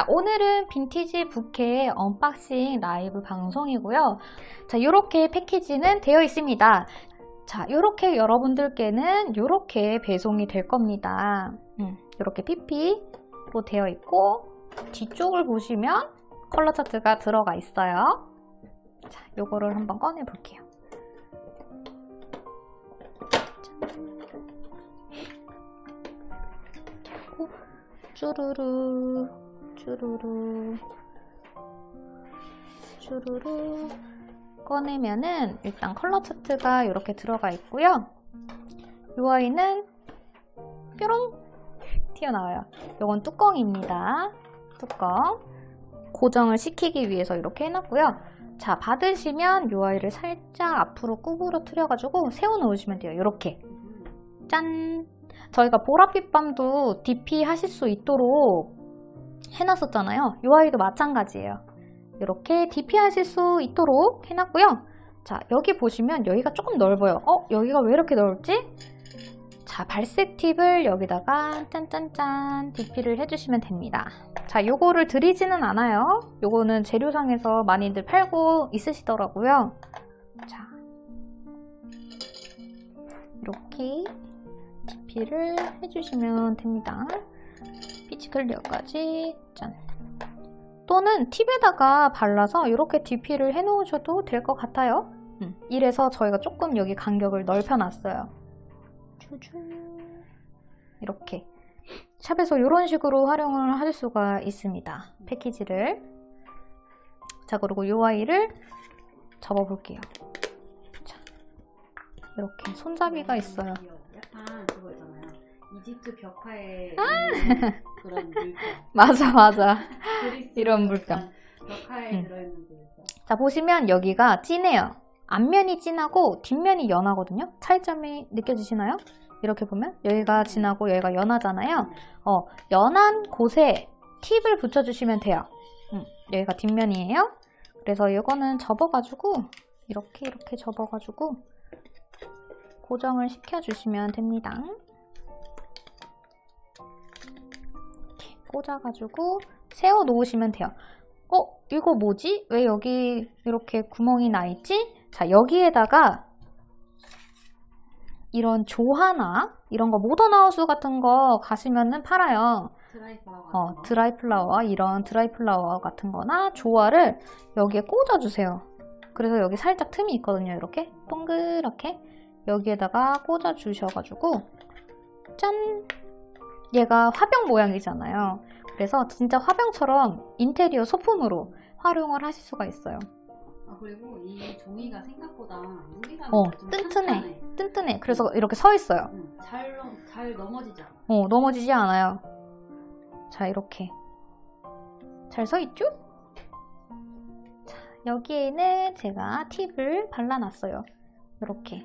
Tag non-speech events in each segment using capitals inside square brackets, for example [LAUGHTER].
자, 오늘은 빈티지 부케 unboxing 라이브 방송이고요. 자, 이렇게 패키지는 되어 있습니다. 자, 이렇게 여러분들께는 이렇게 배송이 될 겁니다. 음, 이렇게 PP로 되어 있고 뒤쪽을 보시면 컬러 차트가 들어가 있어요. 자, 요거를 한번 꺼내 볼게요. 쭈루루 쭈루루 쭈루루 꺼내면은 일단 컬러 차트가 이렇게 들어가 있고요. 이 아이는 뾰롱 튀어나와요. 이건 뚜껑입니다. 뚜껑 고정을 시키기 위해서 이렇게 해놨고요. 자 받으시면 이 아이를 살짝 앞으로 구부러뜨려가지고 세워놓으시면 돼요. 이렇게 짠 저희가 보랏빛 밤도 DP 하실 수 있도록 해놨었잖아요. 이 아이도 마찬가지예요. 이렇게 DP 하실 수 있도록 해놨고요. 자, 여기 보시면 여기가 조금 넓어요. 어? 여기가 왜 이렇게 넓지? 자, 발색 팁을 여기다가 짠짠짠 DP를 해주시면 됩니다. 자, 요거를 드리지는 않아요. 요거는 재료상에서 많이들 팔고 있으시더라고요. 자, 이렇게 DP를 해주시면 됩니다. 클리어까지 짠. 또는 팁에다가 발라서 이렇게 DP를 해놓으셔도 될 것 같아요. 음, 이래서 저희가 조금 여기 간격을 넓혀놨어요. 이렇게 샵에서 이런 식으로 활용을 하실 수가 있습니다. 패키지를 자 그리고 이 아이를 접어볼게요. 자, 이렇게 손잡이가 있어요. 약간 있잖아요. 이집트 벽화에 아! 있는 그런 물감. [LAUGHS] 맞아 맞아. 이런 물감. 벽화에 응. 들어있는 물감. 자 보시면 여기가 진해요. 앞면이 진하고 뒷면이 연하거든요. 차이점이 느껴지시나요? 이렇게 보면 여기가 진하고 여기가 연하잖아요. 어, 연한 곳에 팁을 붙여주시면 돼요. 음, 여기가 뒷면이에요. 그래서 이거는 접어가지고 이렇게 이렇게 접어가지고 고정을 시켜주시면 됩니다. 꽂아가지고 세워 놓으시면 돼요. 어? 이거 뭐지? 왜 여기 이렇게 구멍이 나 있지? 자, 여기에다가 이런 조화나 이런 거 모던하우스 같은 거 가시면은 팔아요. 드라이 플라워 같은 어, 거. 드라이 플라워, 이런 드라이 플라워 같은 거나 조화를 여기에 꽂아주세요. 그래서 여기 살짝 틈이 있거든요. 이렇게 동그랗게 여기에다가 꽂아주셔가지고 짠! 얘가 화병 모양이잖아요. 그래서 진짜 화병처럼 인테리어 소품으로 활용을 하실 수가 있어요. 아 그리고 이 종이가 생각보다 무게감이 어, 좀 튼튼해. 탄탄해. 뜬뜬해. 그래서 이렇게 서 있어요. 응, 잘, 넘- 잘 넘어지지 않아. 어, 넘어지지 않아요. 자, 이렇게. 잘 서 있죠? 자, 여기에는 제가 팁을 발라놨어요. 이렇게.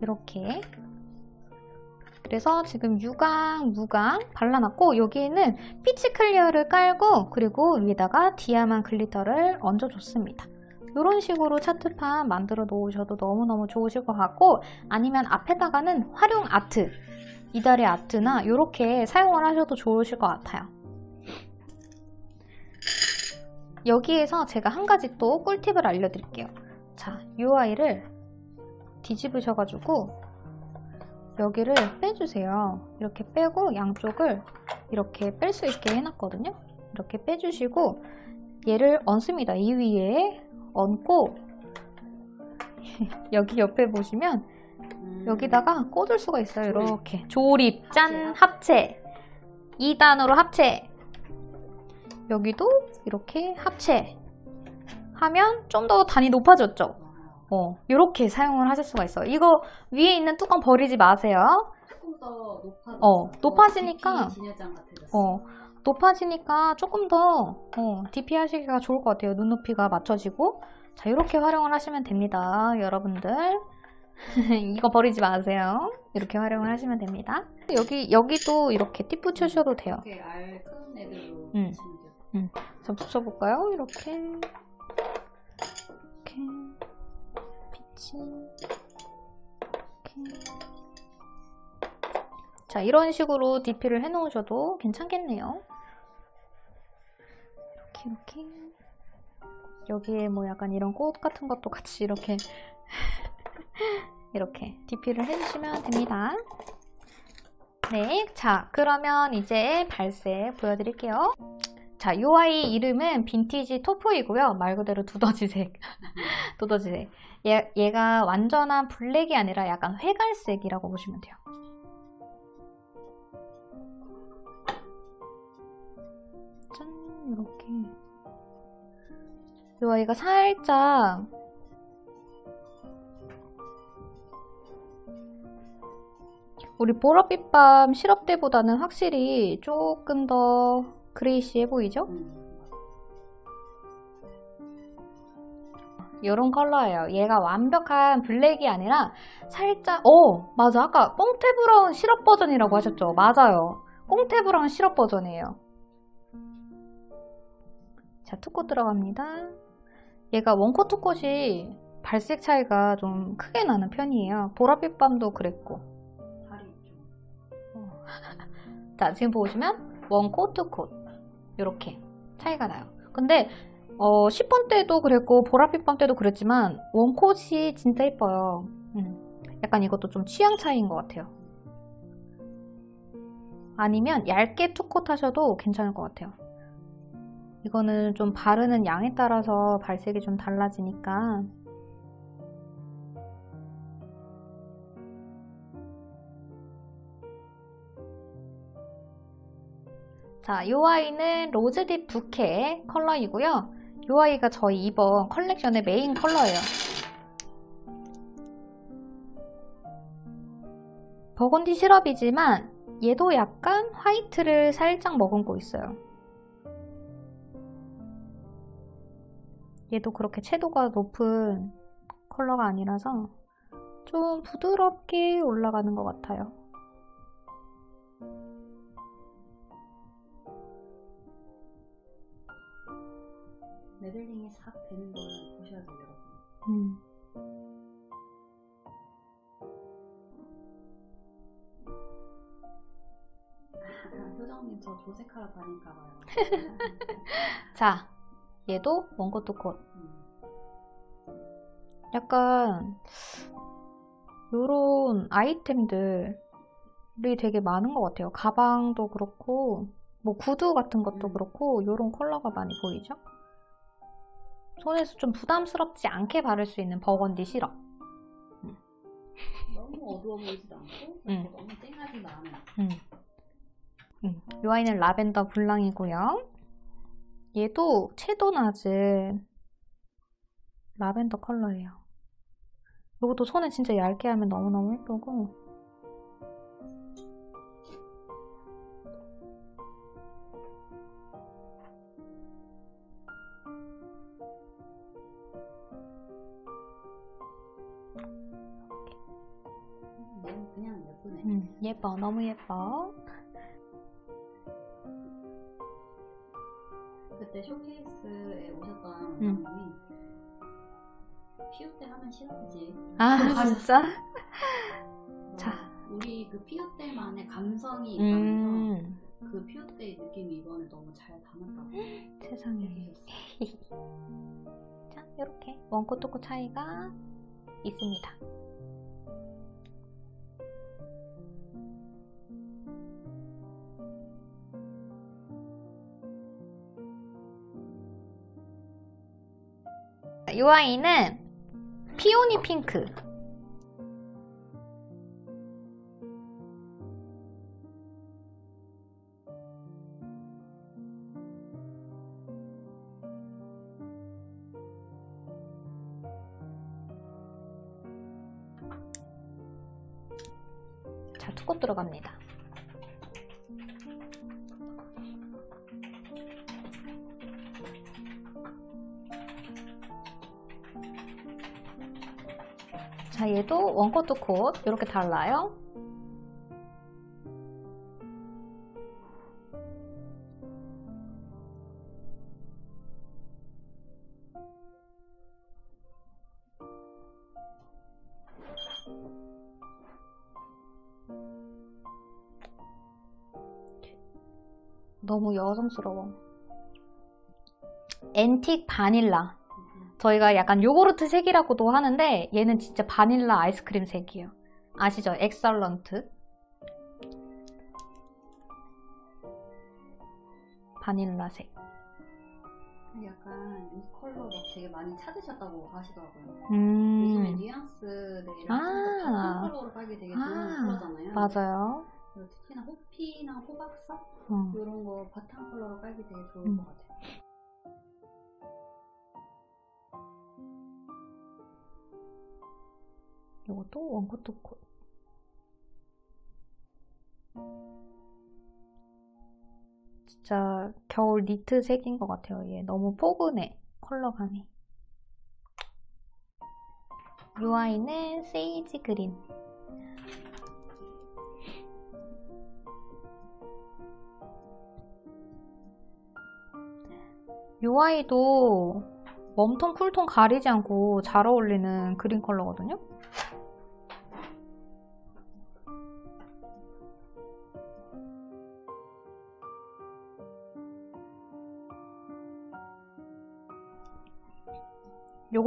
이렇게. 그래서 지금 유광, 무광 발라놨고 여기에는 피치 클리어를 깔고 그리고 위에다가 디아만 글리터를 얹어줬습니다. 이런 식으로 차트판 만들어 놓으셔도 너무너무 좋으실 것 같고 아니면 앞에다가는 활용 아트, 이달의 아트나 이렇게 사용을 하셔도 좋으실 것 같아요. 여기에서 제가 한 가지 또 꿀팁을 알려드릴게요. 자, 이 아이를 뒤집으셔가지고 여기를 빼주세요. 이렇게 빼고 양쪽을 이렇게 뺄 수 있게 해놨거든요. 이렇게 빼주시고 얘를 얹습니다. 이 위에 얹고 [LAUGHS] 여기 옆에 보시면 음. 여기다가 꽂을 수가 있어요. 이렇게 조립, 짠, 합체 2단으로 합체 여기도 이렇게 합체 하면 좀 더 단이 높아졌죠? 어, 이렇게 사용을 하실 수가 있어요. 이거 위에 있는 뚜껑 버리지 마세요. 조금 더 높아. 어, 높아지니까-. 어, 높아지니까 조금 더 어, DP 하시기가 좋을 것 같아요. 눈높이가 맞춰지고 자 이렇게 활용을 하시면 됩니다. 여러분들 [LAUGHS] 이거 버리지 마세요. 이렇게 활용을 하시면 됩니다. 여기 여기도 이렇게 팁 붙여주셔도 돼요. 이렇게 알 큰 애들로 응. 붙이면 돼요. 자 붙여볼까요? 이렇게 이렇게 이렇게 자, 이런 식으로 DP를 해 놓으셔도 괜찮겠네요. 이렇게, 이렇게. 여기에 뭐 약간 이런 꽃 같은 것도 같이 이렇게, [LAUGHS] 이렇게 DP를 해주시면 됩니다. 네, 자, 그러면 이제 발색 보여드릴게요. 자, 이 아이 이름은 빈티지 토프이고요. 말 그대로 두더지색. [LAUGHS] 두더지색. 얘, 얘가 완전한 블랙이 아니라 약간 회갈색이라고 보시면 돼요. 짠, 이렇게. 이 아이가 살짝 우리 보랏빛밤 시럽 때보다는 확실히 조금 더 grayish해 보이죠? 음. 이런 컬러예요. 얘가 완벽한 블랙이 아니라 살짝 어 맞아 아까 꽁테 브라운 시럽 버전이라고 하셨죠? 맞아요. 꽁테 브라운 시럽 버전이에요. 자 two coat 들어갑니다. 얘가 one coat two coat이 발색 차이가 좀 크게 나는 편이에요. 보랏빛 밤도 그랬고 다리 좀. [LAUGHS] 자, 지금 보시면 원코 투콧 이렇게 차이가 나요. 근데 어, 10번 때도 그랬고 보랏빛 밤 때도 그랬지만 원콧이 진짜 예뻐요. 음, 약간 이것도 좀 취향 차이인 것 같아요. 아니면 얇게 투콧 하셔도 괜찮을 것 같아요. 이거는 좀 바르는 양에 따라서 발색이 좀 달라지니까 자, 이 아이는 rose deep 부케 컬러이고요. 이 아이가 저희 이번 컬렉션의 메인 컬러예요. 버건디 시럽이지만 얘도 약간 화이트를 살짝 머금고 있어요. 얘도 그렇게 채도가 높은 컬러가 아니라서 좀 부드럽게 올라가는 것 같아요. 레벨링이 싹 되는 걸 보셔야 돼요, 여러분. 음. 아, [LAUGHS] 효정님 저 조색하러 다닐까 봐요. [LAUGHS] 자, 얘도 원코트 콧. 음. 약간 요런 아이템들이 되게 많은 것 같아요. 가방도 그렇고 뭐 구두 같은 것도 음. 그렇고 요런 컬러가 많이 보이죠? 손에서 좀 부담스럽지 않게 바를 수 있는 버건디 시럽. 너무 어두워 보이지도 않고 음. 너무 쨍하지도 않아요. 음. 음. 이 아이는 라벤더 블랑이고요. 얘도 채도 낮은 라벤더 컬러예요. 이것도 손에 진짜 얇게 하면 너무너무 예쁘고 예뻐 너무 예뻐 그때 쇼케이스에 오셨던 음. 분이 피우 때 하면 시럽이지. 아 진짜? [LAUGHS] 어, 자. 우리 그 피우 때만의 감성이 있다면서 음 그 피우 때의 느낌이 이번에 너무 잘 담았다고 [GASPS] 세상에. [LAUGHS] 자 이렇게 원코 토코 차이가 있습니다 이 아이는 피오니 핑크 자, 투고 들어갑니다. 자, 얘도 원코 투코 이렇게 달라요. 너무 여성스러워. 앤틱 바닐라. 저희가 약간 요구르트 색이라고도 하는데 얘는 진짜 바닐라 아이스크림 색이에요. 아시죠? 엑설런트. 바닐라색. 약간 이 컬러 막 되게 많이 찾으셨다고 하시더라고요. 요즘에 음, 뉘앙스들이랑 아. 좀 같은 컬러로 깔기 되게 좋은 아, 컬러잖아요. 맞아요. 특히나 호피나 호박색 어. 이런 거 바탕 컬러로 깔기 되게 좋을 음. 것 같아요. 이것도 원코트 코. 진짜 겨울 니트 색인 것 같아요. 얘 너무 포근해 컬러감이. 이 아이는 세이지 그린. 이 아이도 웜톤, 쿨톤 가리지 않고 잘 어울리는 그린 컬러거든요.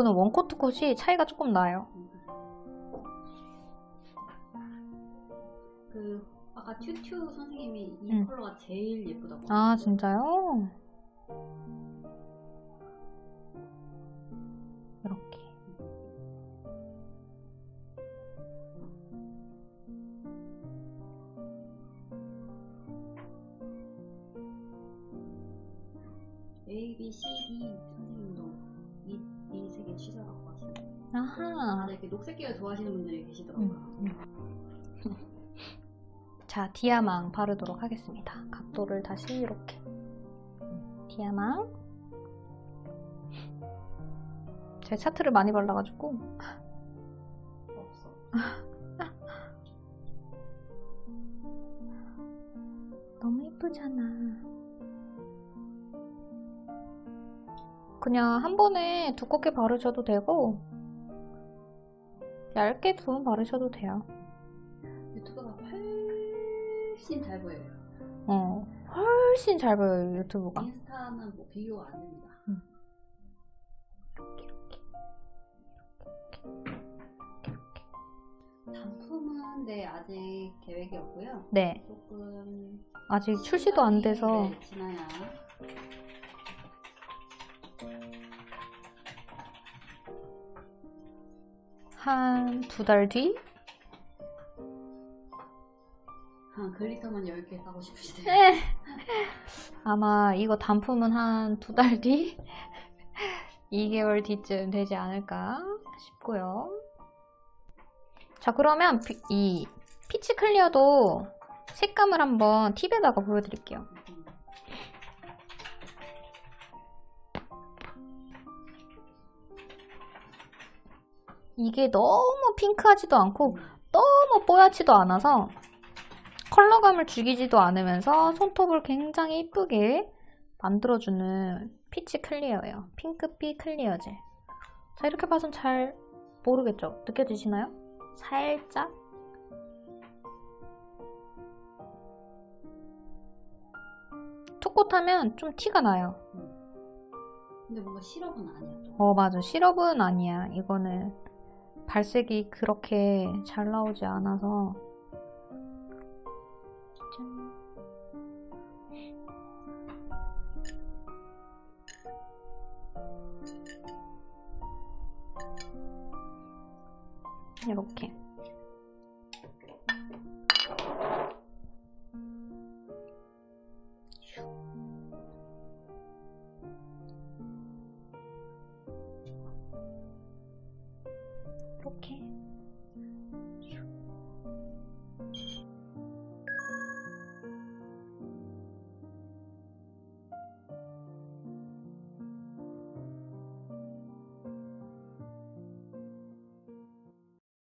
요거는 원코트 컷이 차이가 조금 나요. 그 아까 튜튜 선생님이 이 음. 컬러가 제일 예쁘다고. 아. 진짜요? 아하. 다들 이렇게 녹색 계열 좋아하시는 분들이 계시더라고요. [LAUGHS] 자, 디아망 바르도록 하겠습니다. 각도를 다시 이렇게. 디아망. 제 차트를 많이 발라가지고. 없어. [LAUGHS] 너무 예쁘잖아. 그냥 한 번에 두껍게 바르셔도 되고, 얇게 두번 바르셔도 돼요. 유튜브가 훨씬 잘 보여요. 어, 훨씬 잘 보여요, 유튜브가. 인스타는 뭐 비교가 안 됩니다. 단품은 네 아직 계획이 없고요. 네, 조금 아직 출시도 안 돼서. 네, 지나야 한 두 달 뒤? 한 glitter만 10개 사고 싶으시대요. 네. 아마 이거 단품은 한 두 달 뒤? [LAUGHS] 2개월 뒤쯤 되지 않을까 싶고요. 자, 그러면 피- 이 peach clear도 색감을 한번 팁에다가 보여드릴게요. 이게 너무 핑크하지도 않고 너무 뽀얗지도 않아서 컬러감을 죽이지도 않으면서 손톱을 굉장히 이쁘게 만들어주는 peach clear예요. 핑크빛 clear 젤. 자, 이렇게 봐선 잘 모르겠죠? 느껴지시나요? 살짝? top coat하면 좀 티가 나요. 근데 뭔가 시럽은 아니야. 또. 어, 맞아. 시럽은 아니야. 이거는 발색이 그렇게 잘 나오지 않아서. 짠. 이렇게.